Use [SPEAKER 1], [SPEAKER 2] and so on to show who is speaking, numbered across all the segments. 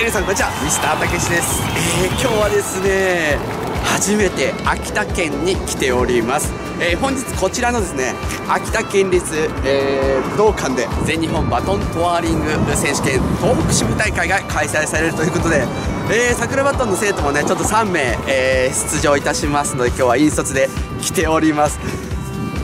[SPEAKER 1] 皆さんこんにちは。ミスターたけしです、えー、今日はですね初めて秋田県に来ております、えー、本日こちらのですね秋田県立、えー、武道館で全日本バトントワーリング選手権東北支部大会が開催されるということで、えー、桜バトンの生徒もねちょっと3名、え出場いたしますので今日は引率で来ております。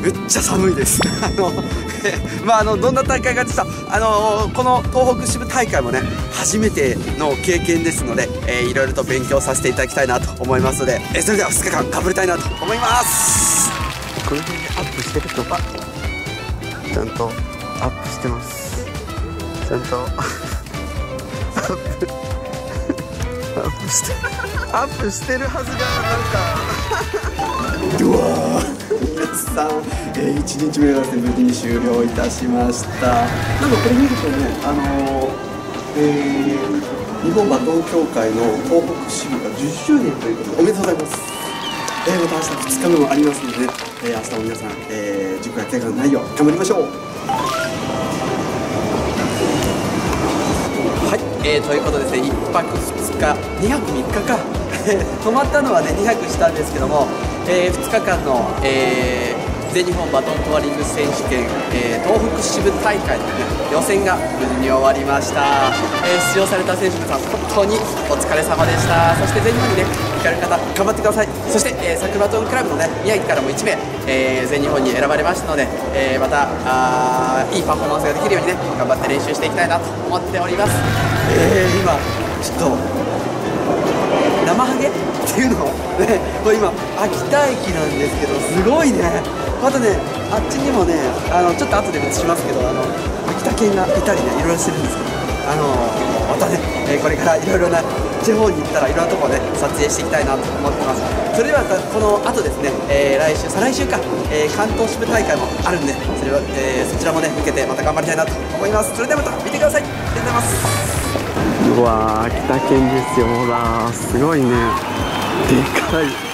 [SPEAKER 1] めっちゃ寒いです。あの まあ、あのどんな大会かというとあのこの東北支部大会もね初めての経験ですので、えー、いろいろと勉強させていただきたいなと思いますので、えー、それでは2日間頑張りたいなと思います。この辺でアップしてるとかちゃんとアップしてます。ちゃんとアップアップしてアップしてるはずがなんか。うわさん、えー、1日目が無事に終了いたしました。なんかこれ見るとねあのー、えー、日本バトン協会の東北支部が10周年ということでおめでとうございます。えー、また明日2日目もありますので、ね、えー、明日も皆さん、えー、塾や怪我のないよう頑張りましょう。はい、えー、ということでですね1泊2日2泊3日か 泊まったのはね2泊したんですけども、えー、2日間の、えー全日本バトントワリング選手権、えー、東北支部大会の、ね、予選が無事に終わりました、えー、出場された選手皆さん本当にお疲れ様でした。そして全日本にね行かれる方頑張ってください。そして、えー、サクバトンクラブのね宮城からも1名、えー、全日本に選ばれましたので、えー、またあいいパフォーマンスができるようにね頑張って練習していきたいなと思っております、えー、今ちょっと生ハゲ？っていうのねこれ今秋田駅なんですけどすごいね。またねあっちにもねあのちょっと後で映しますけどあの秋田犬がいたりねいろいろしてるんですけどあのまたね、えこれからいろいろな地方に行ったらいろんなところね撮影していきたいなと思ってます。それではこの後ですね、えー、来週再来週か、え、関東支部大会もあるんでそれは、え、そちらもね向けてまた頑張りたいなと思います。それではまた見てください。ありがとうございます。わ秋田県ですよほらすごいね。でかい。